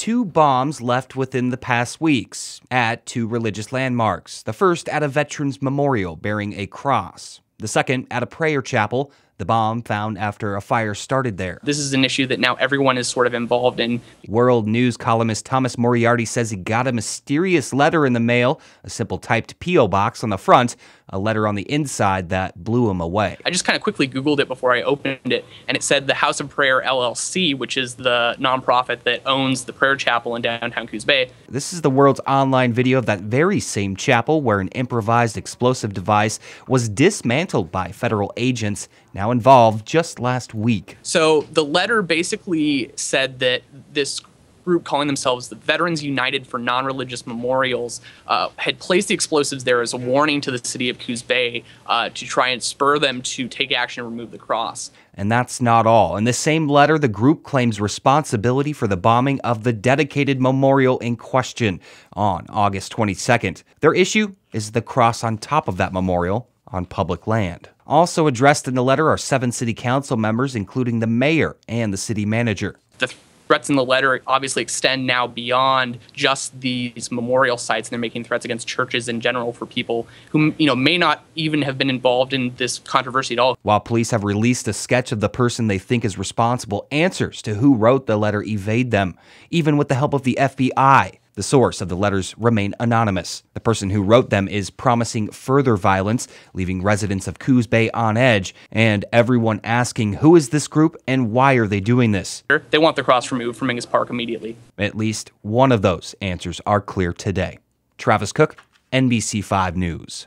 two bombs left within the past weeks at two religious landmarks. The first at a veterans memorial bearing a cross, the second at a prayer chapel the bomb found after a fire started there. This is an issue that now everyone is sort of involved in. World News columnist Thomas Moriarty says he got a mysterious letter in the mail, a simple typed P.O. box on the front, a letter on the inside that blew him away. I just kind of quickly Googled it before I opened it, and it said the House of Prayer LLC, which is the nonprofit that owns the prayer chapel in downtown Coos Bay. This is the world's online video of that very same chapel where an improvised explosive device was dismantled by federal agents now involved just last week. So the letter basically said that this group calling themselves the Veterans United for Non-Religious Memorials uh, had placed the explosives there as a warning to the city of Coos Bay uh, to try and spur them to take action and remove the cross. And that's not all. In the same letter, the group claims responsibility for the bombing of the dedicated memorial in question on August 22nd. Their issue is the cross on top of that memorial on public land. Also addressed in the letter are seven city council members, including the mayor and the city manager. The threats in the letter obviously extend now beyond just these memorial sites they're making threats against churches in general for people who you know may not even have been involved in this controversy at all while police have released a sketch of the person they think is responsible answers to who wrote the letter evade them even with the help of the FBI the source of the letters remain anonymous. The person who wrote them is promising further violence, leaving residents of Coos Bay on edge, and everyone asking who is this group and why are they doing this? They want the cross removed from Mingus Park immediately. At least one of those answers are clear today. Travis Cook, NBC5 News.